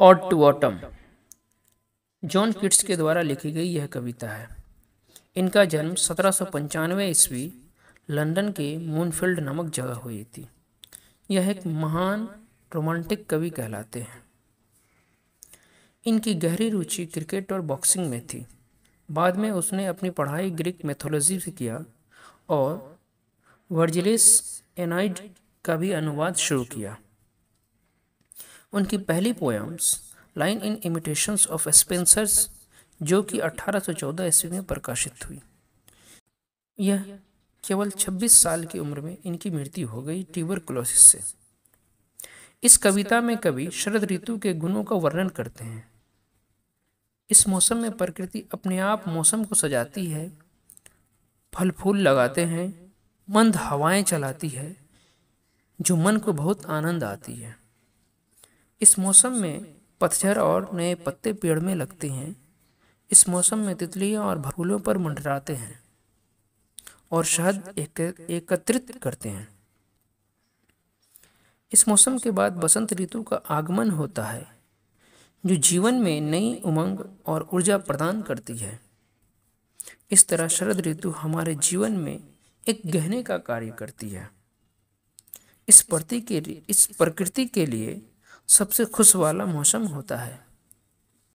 Ode to autumn. John Keats के द्वारा लिखी गई यह कविता है। इनका जन्म सत्रह सौ पंचानवे ईस्वी लंदन के मूनफील्ड नामक जगह हुई थी। यह एक महान रोमांटिक कवि कहलाते हैं। इनकी गहरी रुचि क्रिकेट और बॉक्सिंग में थी। बाद में उसने अपनी पढ़ाई ग्रीक मैथोलॉजी से किया और वर्जिलिस एनाइड का भी अनुवाद शुरू किया। उनकी पहली poems line in imitations of Spenser's जो कि 1814 ईस्वी में प्रकाशित हुई। यह केवल 26 साल की उम्र में इनकी मृत्यु हो गई ट्यूबरकुलोसिस से। इस कविता में कवि शरद ऋतु के गुणों का वर्णन करते हैं। इस मौसम में प्रकृति अपने आप मौसम को सजाती है फल फूल लगाते हैं, मंद हवाएँ चलाती है, जो मन को बहुत आनंद आती है। इस मौसम में पतझड़ और नए पत्ते पेड़ में लगते हैं। इस मौसम में तितलियाँ और फूलों पर मंडराते हैं और शहद एक, एकत्रित करते हैं। इस मौसम के बाद बसंत ऋतु का आगमन होता है जो जीवन में नई उमंग और ऊर्जा प्रदान करती है। इस तरह शरद ऋतु हमारे जीवन में एक गहने का कार्य करती है। इस प्रति के इस प्रकृति के लिए सबसे खुश वाला मौसम होता है।